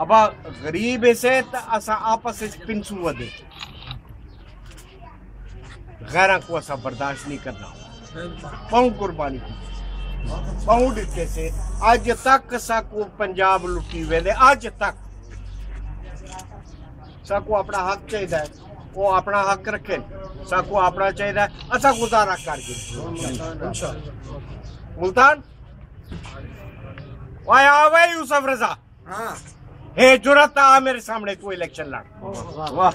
अब गरीब ऐसे असा आपस में पिंसू वधे। गैर को असा बर्दाश्त नहीं करना पाऊँ कुर्बानी की। पाऊँ दिते से अज तक साको पंजाब लुटी वेदे अज तक। साकू अपना हक चाहिए वो अपना हक रखे। साको अपना चाहिए असा गुजारा कर मुल्तान? वाह आ गए यूसुफ रजा हाँ हे जुरत आ मेरे सामने तू इलेक्शन लड़ वाह